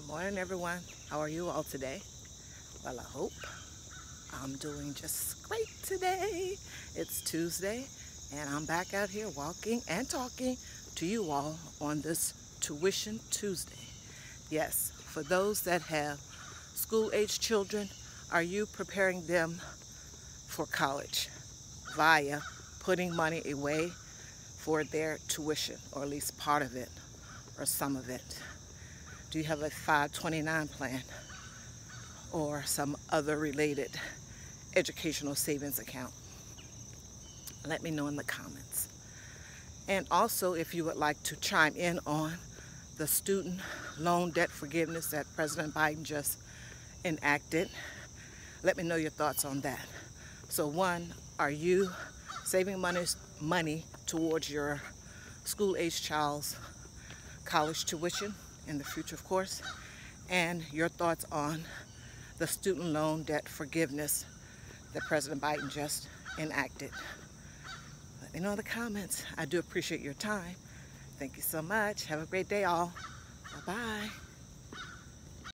Good morning, everyone. How are you all today? Well, I hope I'm doing just great today. It's Tuesday, and I'm back out here walking and talking to you all on this Tuition Tuesday. Yes, for those that have school-age children, are you preparing them for college via putting money away for their tuition, or at least part of it, or some of it? Do you have a 529 plan or some other related educational savings account? Let me know in the comments. And also, if you would like to chime in on the student loan debt forgiveness that President Biden just enacted, let me know your thoughts on that. So one, are you saving money, money towards your school-age child's college tuition? In the future, of course, and your thoughts on the student loan debt forgiveness that President Biden just enacted. Let me know in the comments. I do appreciate your time. Thank you so much. Have a great day, all. Bye-bye.